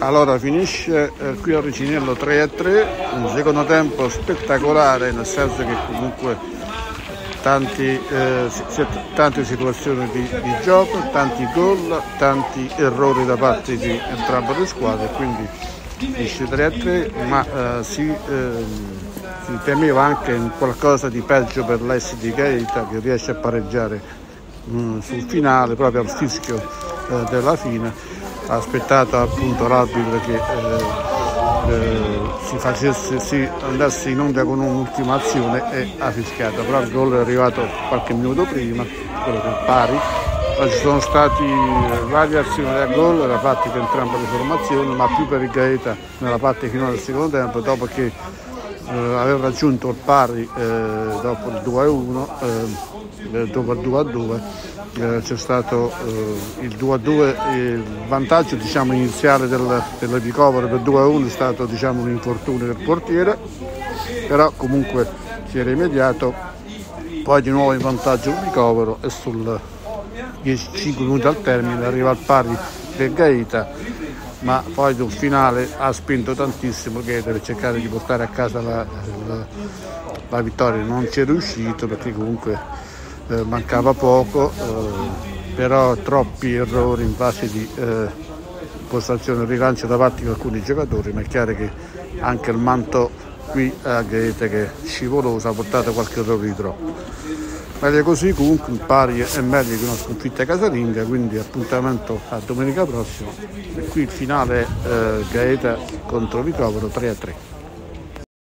Allora finisce eh, qui a Ricinello 3 a 3, un secondo tempo spettacolare nel senso che comunque tanti, eh, tante situazioni di, di, gioco, tanti gol, tanti errori da parte di entrambe le squadre, quindi finisce 3 a 3, ma eh, si, ehm, si, temeva anche qualcosa di peggio per l'SD Gaeta che riesce a pareggiare mh, mm, sul finale, proprio al fischio eh, della fine, ha aspettato appunto l'arbitro che eh, eh, si, facesse, si andasse in onda con un'ultima azione e ha fischiato, però il gol è arrivato qualche minuto prima, quello che pari. Poi ci sono stati varie azioni da gol da parte di entrambe le formazioni, ma più per il Gaeta nella parte finale del secondo tempo, dopo che eh, aveva raggiunto il pari eh, dopo il 2-1, eh, dopo il 2-2 eh, c'è stato eh, il 2-2 il vantaggio diciamo, iniziale del, del ricovero per 2-1 è stato diciamo, un infortunio del portiere però comunque si è rimediato. Poi di nuovo in vantaggio il ricovero e sul 5 minuti al termine arriva al pari del Gaeta ma poi sul finale ha spinto tantissimo Gaeta per cercare di portare a casa la, la, la vittoria non ci è riuscito perché comunque eh, mancava poco, eh, però troppi errori in fase di eh, postazione e rilancio da parte di alcuni giocatori, ma è chiaro che anche il manto qui a Gaete che è scivoloso ha portato qualche errore di troppo. Meglio così, comunque il pari è meglio che una sconfitta casalinga, quindi appuntamento a domenica prossima. E qui il finale eh, Gaeta contro Ricovero 3 a 3.